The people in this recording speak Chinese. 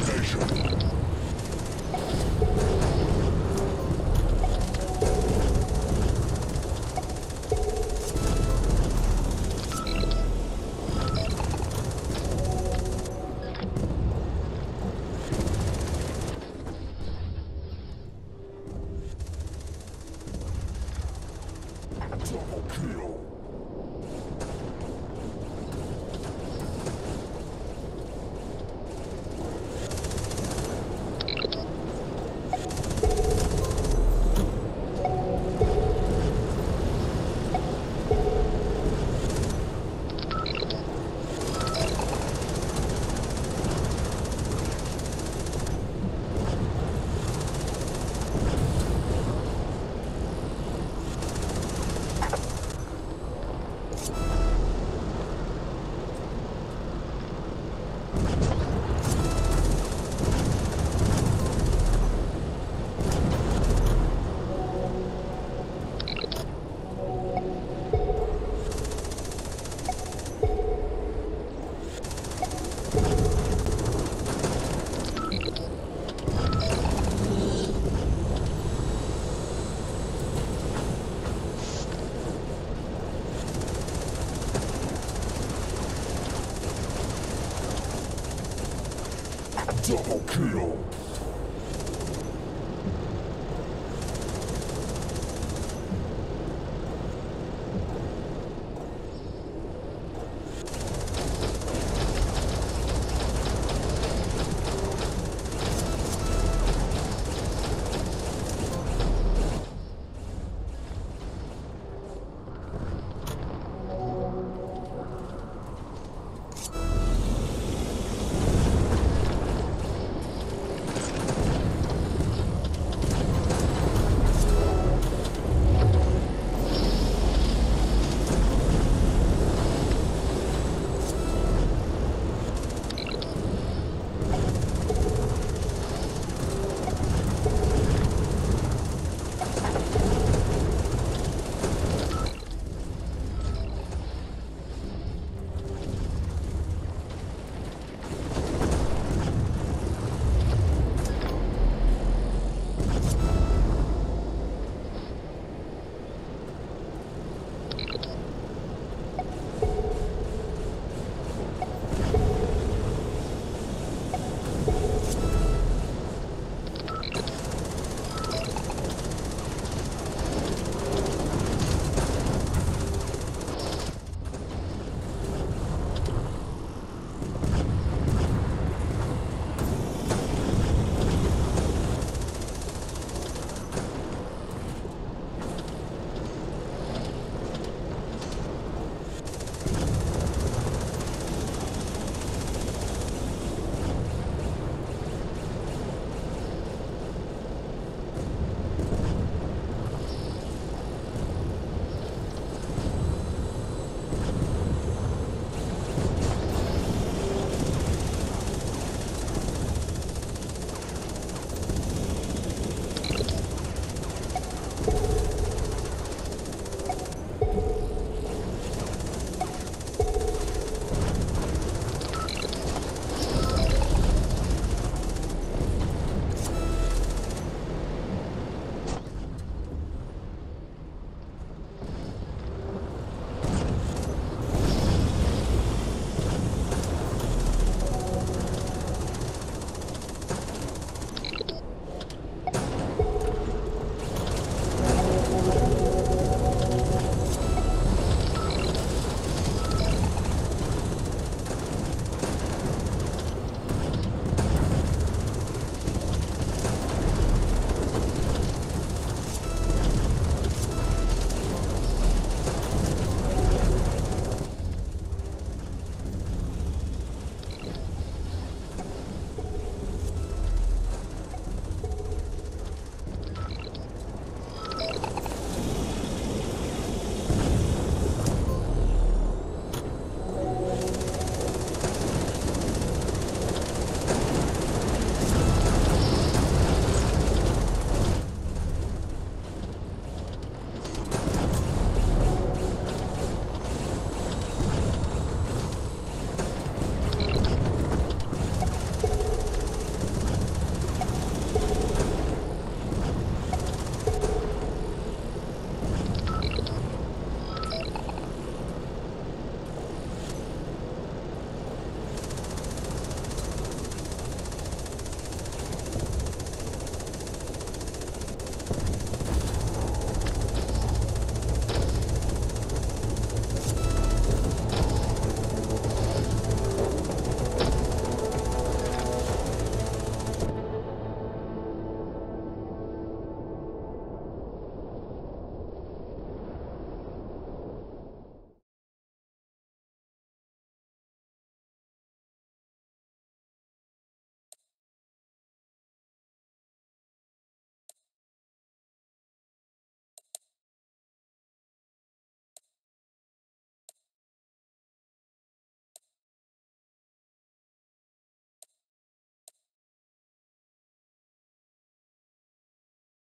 termination. Zero.